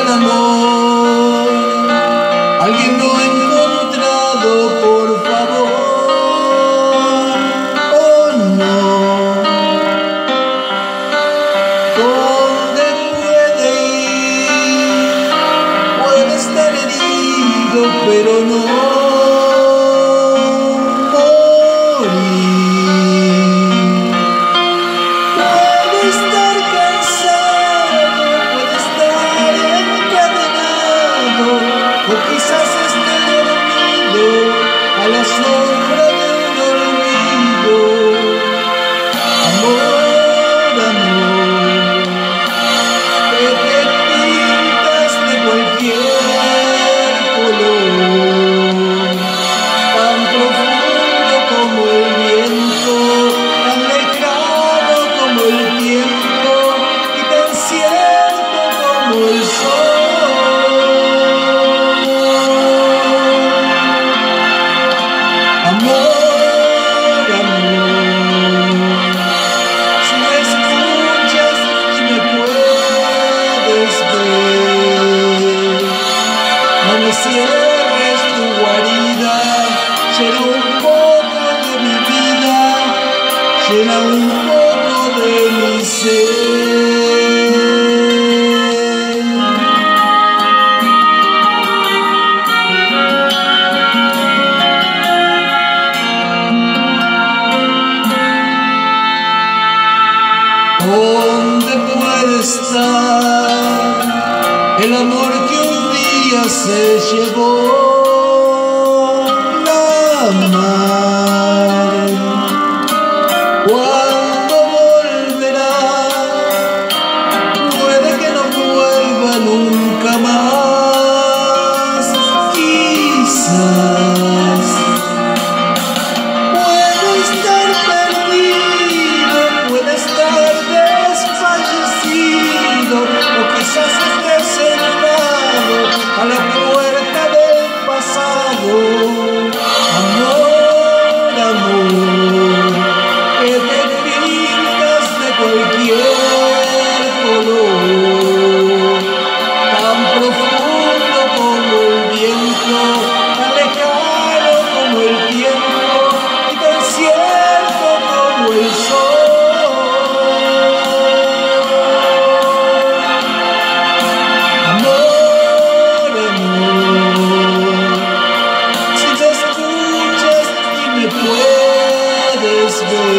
el amor. Alguien no ha encontrado, por favor. Oh no. ¿Dónde puede ir? Puede estar herido, pero no. Cierres tu guarida, llena un poco de mi vida, llena un poco de mi ser. ¿Dónde puede estar el amor que un this.